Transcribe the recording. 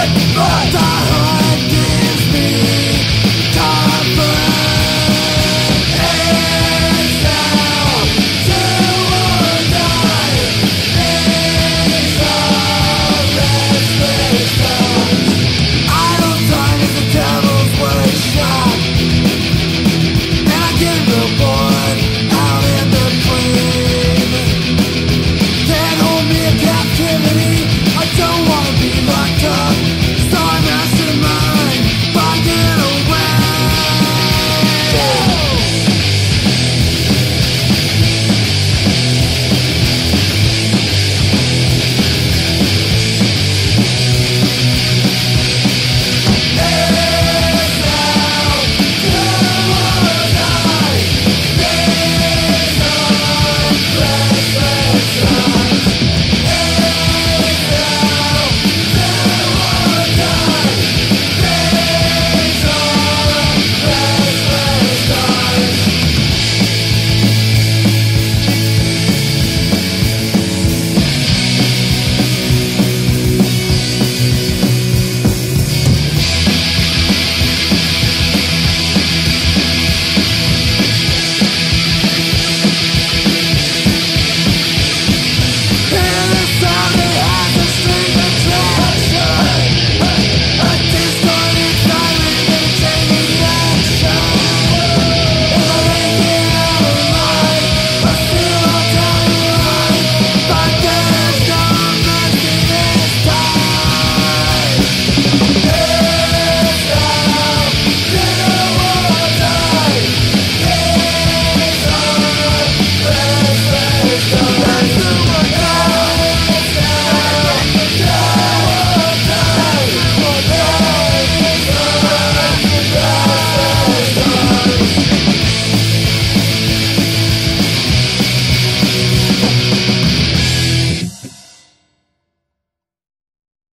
Goodbye